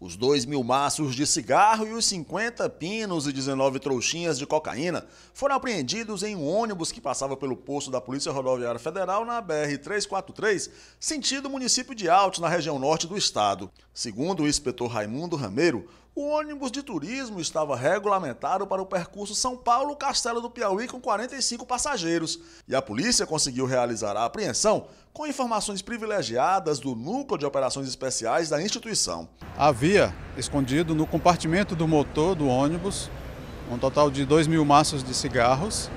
Os 2 mil maços de cigarro e os 50 pinos e 19 trouxinhas de cocaína foram apreendidos em um ônibus que passava pelo posto da Polícia Rodoviária Federal na BR-343, sentido município de Altos, na região norte do estado. Segundo o inspetor Raimundo Rameiro, o ônibus de turismo estava regulamentado para o percurso São Paulo-Castelo do Piauí com 45 passageiros e a polícia conseguiu realizar a apreensão com informações privilegiadas do Núcleo de Operações Especiais da instituição. Havia escondido no compartimento do motor do ônibus um total de 2 mil maços de cigarros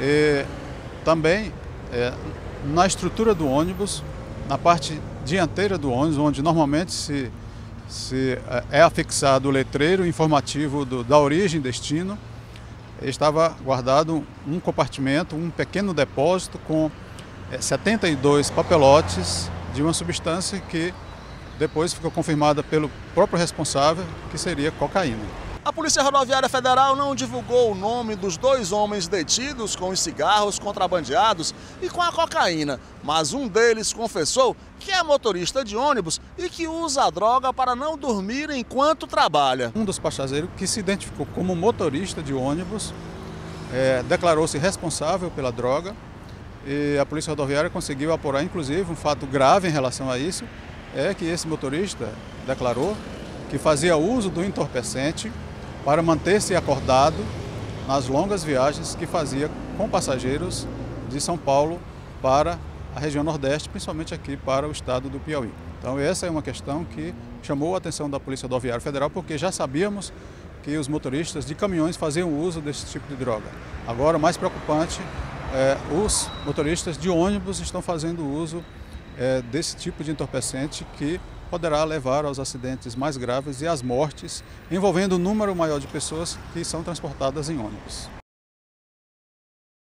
e também é, na estrutura do ônibus, na parte dianteira do ônibus, onde normalmente se se é, é afixado o letreiro informativo do, da origem destino, estava guardado um compartimento, um pequeno depósito com 72 é, papelotes de uma substância que depois ficou confirmada pelo próprio responsável que seria cocaína. A Polícia Rodoviária Federal não divulgou o nome dos dois homens detidos com os cigarros contrabandeados e com a cocaína, mas um deles confessou que é motorista de ônibus e que usa a droga para não dormir enquanto trabalha. Um dos passageiros que se identificou como motorista de ônibus é, declarou-se responsável pela droga e a Polícia Rodoviária conseguiu apurar, inclusive, um fato grave em relação a isso, é que esse motorista declarou que fazia uso do entorpecente para manter-se acordado nas longas viagens que fazia com passageiros de São Paulo para a região Nordeste, principalmente aqui para o estado do Piauí. Então essa é uma questão que chamou a atenção da Polícia Rodoviária Federal, porque já sabíamos que os motoristas de caminhões faziam uso desse tipo de droga. Agora, mais preocupante, é, os motoristas de ônibus estão fazendo uso é, desse tipo de entorpecente que poderá levar aos acidentes mais graves e às mortes, envolvendo um número maior de pessoas que são transportadas em ônibus.